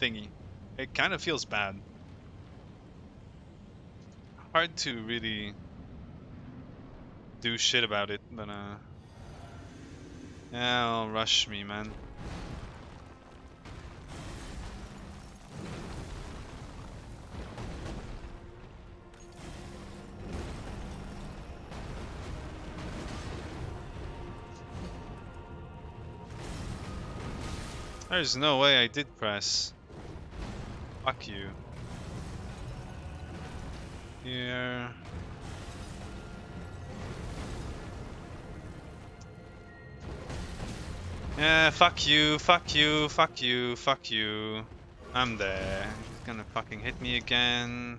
thingy. It kind of feels bad. Hard to really do shit about it, but uh... Yeah, will rush me, man. There's no way I did press. Fuck you. Here. Yeah, fuck you, fuck you, fuck you, fuck you. I'm there. He's gonna fucking hit me again.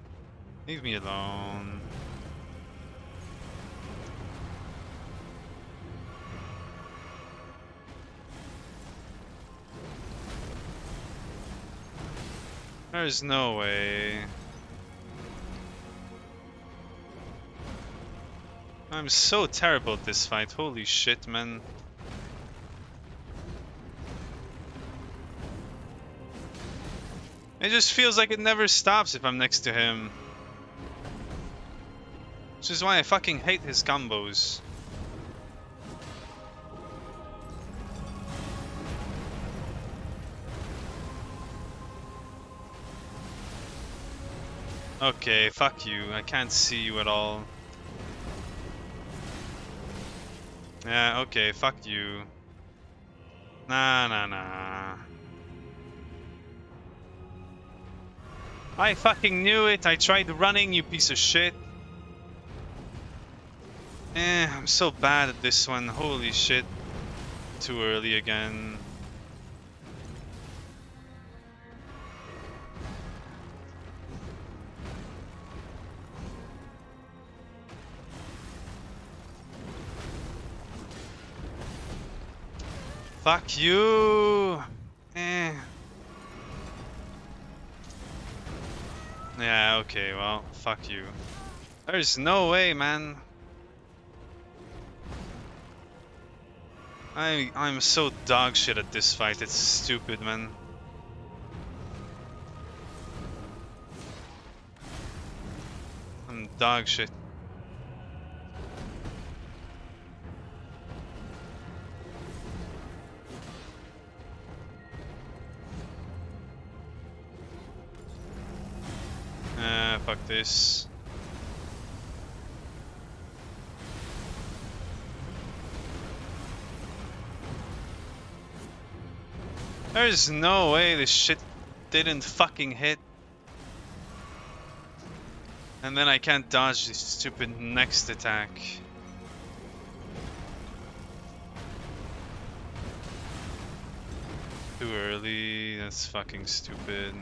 Leave me alone. There's no way. I'm so terrible at this fight, holy shit man. It just feels like it never stops if I'm next to him. Which is why I fucking hate his combos. Okay, fuck you. I can't see you at all. Yeah, okay, fuck you. Nah, nah, nah. I fucking knew it. I tried running, you piece of shit. Eh, I'm so bad at this one. Holy shit. Too early again. Fuck you! Eh. Yeah, okay, well, fuck you. There's no way, man. I I'm so dog shit at this fight. It's stupid, man. I'm dog fuck this. There's no way this shit didn't fucking hit. And then I can't dodge this stupid next attack. Too early, that's fucking stupid.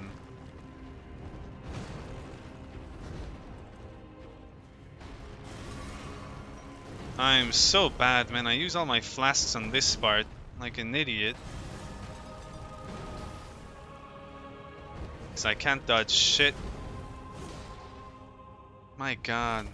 I'm so bad, man. I use all my flasks on this part, like an idiot. Cause I can't dodge shit. My god.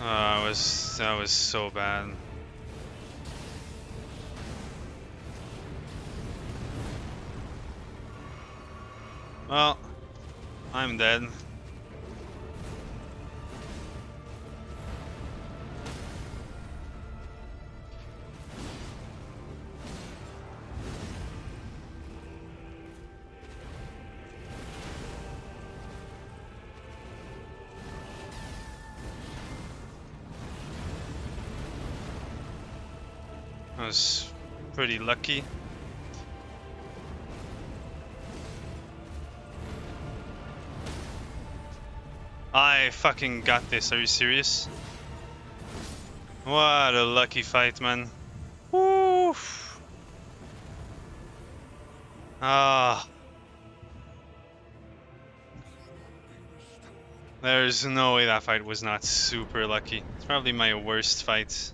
Ah, oh, that was that was so bad. Well, I'm dead. I was pretty lucky. I fucking got this, are you serious? What a lucky fight, man. Woo! Ah. There's no way that fight was not super lucky. It's probably my worst fight.